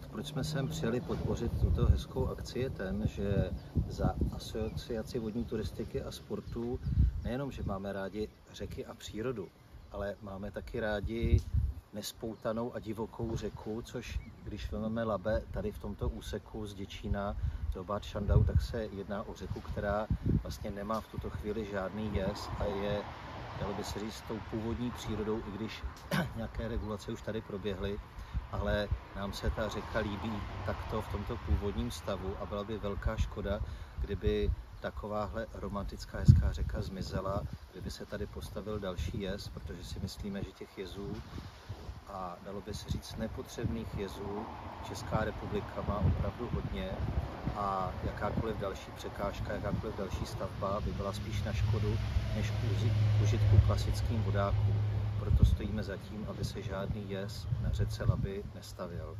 důvod, proč jsme sem přijeli podpořit tuto hezkou akci, je ten, že za asociaci vodní turistiky a sportu nejenom, že máme rádi řeky a přírodu, ale máme taky rádi nespoutanou a divokou řeku, což když vezmeme Labe tady v tomto úseku z Děčína do Bad Šandau, tak se jedná o řeku, která vlastně nemá v tuto chvíli žádný jez a je, dalo by se říct, tou původní přírodou, i když nějaké regulace už tady proběhly, ale nám se ta řeka líbí takto v tomto původním stavu a byla by velká škoda, kdyby takováhle romantická hezká řeka zmizela, kdyby se tady postavil další jez, protože si myslíme, že těch jezů a dalo by se říct nepotřebných jezů Česká republika má opravdu hodně a jakákoliv další překážka, jakákoliv další stavba by byla spíš na škodu než k užitku klasickým vodákům. Proto stojíme za tím, aby se žádný jez na řece Laby nestavěl.